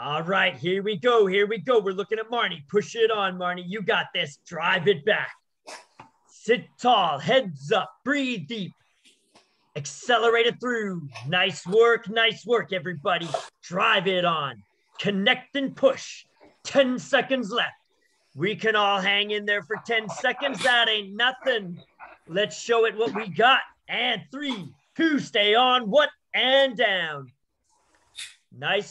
All right, here we go. Here we go. We're looking at Marney. Push it on, Marney. You got this. Drive it back. Sit tall, heads up, breathe deep. Accelerate it through. Nice work, nice work, everybody. Drive it on. Connect and push. 10 seconds left. We can all hang in there for 10 seconds. That ain't nothing. Let's show it what we got. And three, two, stay on, What and down. Nice